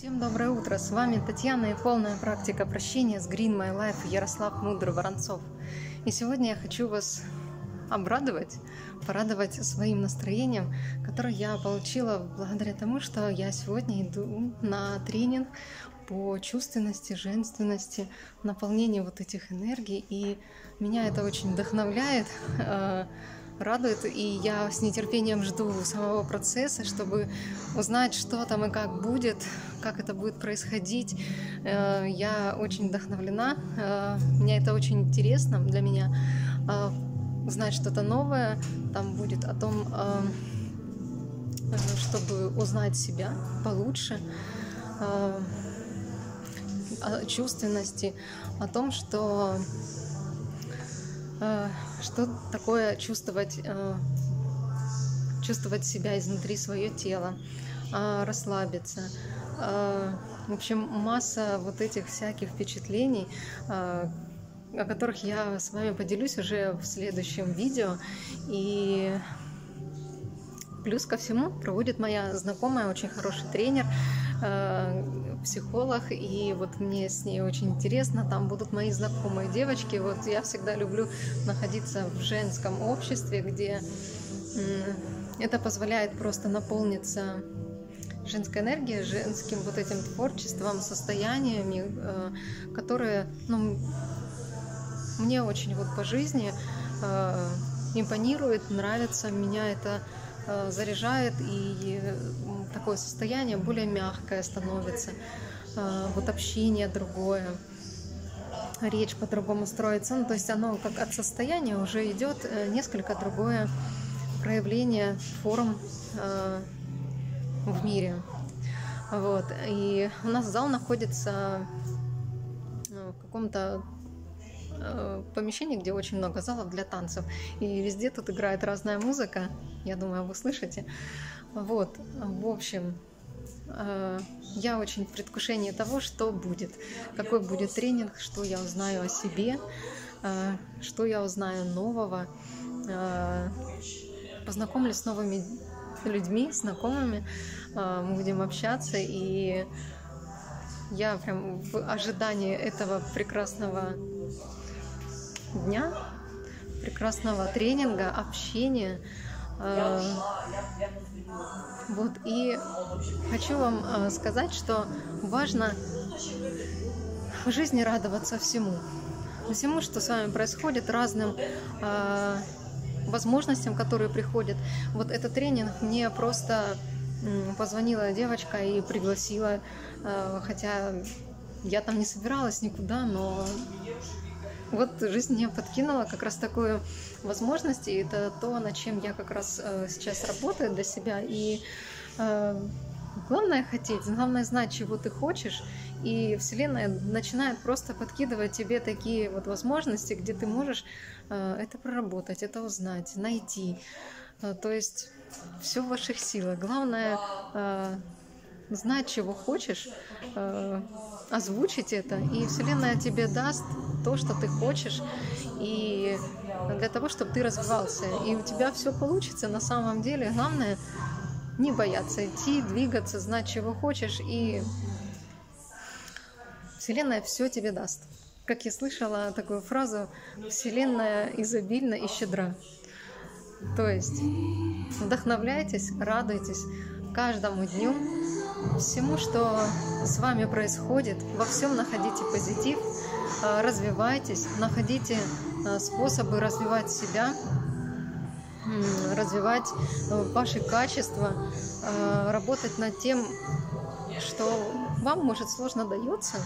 Всем доброе утро! С вами Татьяна и полная практика прощения с Green My Life Ярослав Мудр Воронцов. И сегодня я хочу вас обрадовать, порадовать своим настроением, которое я получила благодаря тому, что я сегодня иду на тренинг по чувственности, женственности, наполнению вот этих энергий. И меня это очень вдохновляет, э, радует, и я с нетерпением жду самого процесса, чтобы узнать, что там и как будет, как это будет происходить. Э, я очень вдохновлена, э, мне это очень интересно для меня узнать что-то новое. Там будет о том, чтобы узнать себя получше о чувственности, о том, что э, что такое чувствовать, э, чувствовать себя изнутри свое тело, э, расслабиться. В общем, масса вот этих всяких впечатлений, о которых я с вами поделюсь уже в следующем видео. И плюс ко всему проводит моя знакомая, очень хороший тренер, Э, психолог, и вот мне с ней очень интересно, там будут мои знакомые девочки, вот я всегда люблю находиться в женском обществе, где это позволяет просто наполниться женской энергией, женским вот этим творчеством, состояниями, э, которые, ну, мне очень вот по жизни э, импонирует, нравится, меня это заряжает и такое состояние более мягкое становится, а, вот общение другое, речь по-другому строится. Ну, то есть оно как от состояния уже идет э, несколько другое проявление форм в мире. Вот. И у нас зал находится э, в каком-то э, помещении, где очень много залов для танцев. И везде тут играет разная музыка. Я думаю, вы слышите. Вот, в общем, э, я очень в предвкушении того, что будет, какой будет тренинг, что я узнаю о себе, э, что я узнаю нового, э, познакомлюсь с новыми людьми, знакомыми, мы будем общаться, и я прям в ожидании этого прекрасного дня, прекрасного тренинга, общения, вот, и хочу вам э, сказать, что важно в жизни радоваться всему. Всему, что с вами происходит, разным э, возможностям, которые приходят. Вот этот тренинг мне просто позвонила девочка и пригласила, э, хотя я там не собиралась никуда, но вот жизнь мне подкинула как раз такую возможность, и это то, над чем я как раз э, сейчас работаю для себя. И э, главное хотеть, главное знать, чего ты хочешь, и Вселенная начинает просто подкидывать тебе такие вот возможности, где ты можешь э, это проработать, это узнать, найти. То есть все в ваших силах. Главное знать, чего хочешь, э, озвучить это, и Вселенная тебе даст то, что ты хочешь, и для того, чтобы ты развивался, и у тебя все получится на самом деле. Главное не бояться идти, двигаться, знать, чего хочешь, и Вселенная все тебе даст. Как я слышала такую фразу, Вселенная изобильна и щедра. То есть вдохновляйтесь, радуйтесь каждому дню, всему, что с вами происходит. Во всем находите позитив, э, развивайтесь, находите э, способы развивать себя, развивать э, ваши качества, работать над тем, что вам, может, сложно дается.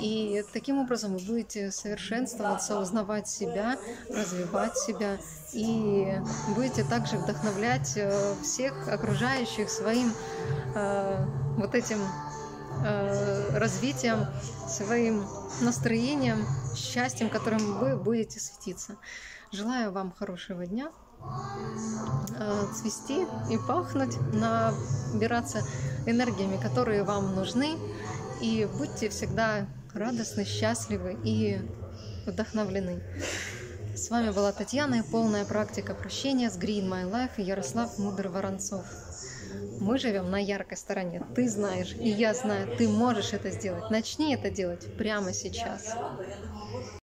И таким образом вы будете совершенствоваться, узнавать себя, развивать себя. И будете также вдохновлять э, всех окружающих своим э, вот этим э, развитием, своим настроением, счастьем, которым вы будете светиться. Желаю вам хорошего дня, э, цвести и пахнуть, набираться энергиями, которые вам нужны, и будьте всегда радостны, счастливы и вдохновлены. С вами была Татьяна и полная практика прощения с Green My Life и Ярослав Мудр Воронцов. Мы живем на яркой стороне. Ты знаешь, и я знаю, ты можешь это сделать. Начни это делать прямо сейчас.